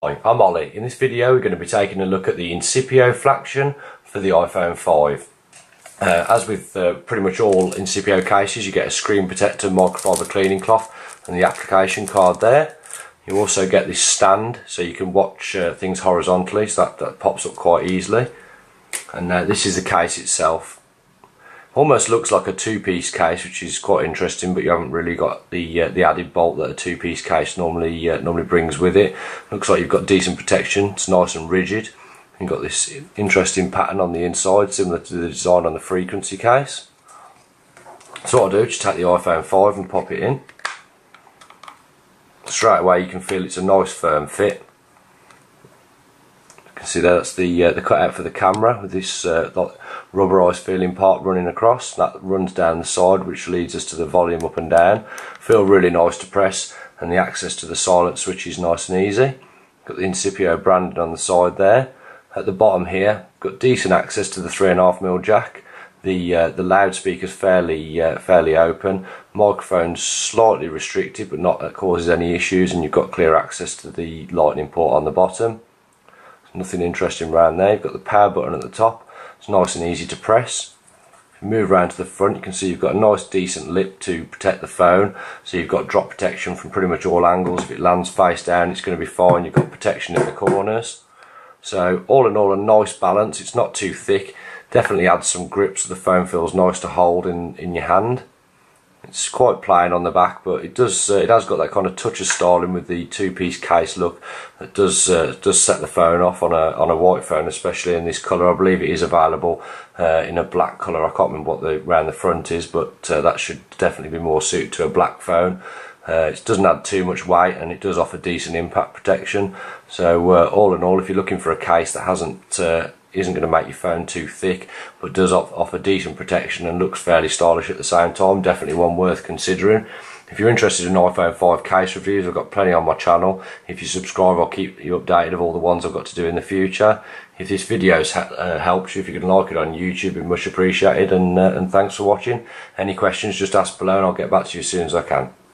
Hi, I'm Ollie. In this video we're going to be taking a look at the Incipio Faxion for the iPhone 5. Uh, as with uh, pretty much all Incipio cases you get a screen protector microfiber cleaning cloth and the application card there. You also get this stand so you can watch uh, things horizontally so that, that pops up quite easily. And uh, this is the case itself almost looks like a two-piece case which is quite interesting but you haven't really got the uh, the added bolt that a two-piece case normally uh, normally brings with it. Looks like you've got decent protection. It's nice and rigid. You've got this interesting pattern on the inside similar to the design on the frequency case. So what I'll do just take the iPhone 5 and pop it in. Straight away you can feel it's a nice firm fit can see that's the uh, the cutout for the camera with this uh, rubberized feeling part running across. That runs down the side which leads us to the volume up and down. Feel really nice to press and the access to the silent switch is nice and easy. Got the Incipio branded on the side there. At the bottom here got decent access to the 3.5mm jack. The uh, the loudspeakers fairly uh, fairly open. Microphone's slightly restricted but not that causes any issues and you've got clear access to the lightning port on the bottom nothing interesting around there. You've got the power button at the top. It's nice and easy to press. If you move around to the front you can see you've got a nice decent lip to protect the phone. So you've got drop protection from pretty much all angles. If it lands face down it's going to be fine. You've got protection in the corners. So all in all a nice balance. It's not too thick. Definitely adds some grip so the phone feels nice to hold in, in your hand it's quite plain on the back, but it does uh, it has got that kind of touch of styling with the two-piece case look that does uh, does set the phone off on a on a white phone, especially in this colour. I believe it is available uh, in a black colour. I can't remember what the around the front is, but uh, that should definitely be more suited to a black phone. Uh, it doesn't add too much weight and it does offer decent impact protection. So uh, all in all, if you're looking for a case that hasn't isn't going to make your phone too thick but does offer decent protection and looks fairly stylish at the same time. Definitely one worth considering. If you're interested in iPhone 5 case reviews I've got plenty on my channel. If you subscribe I'll keep you updated of all the ones I've got to do in the future. If this video uh, helps you if you can like it on YouTube it'd be much appreciated and, uh, and thanks for watching. Any questions just ask below and I'll get back to you as soon as I can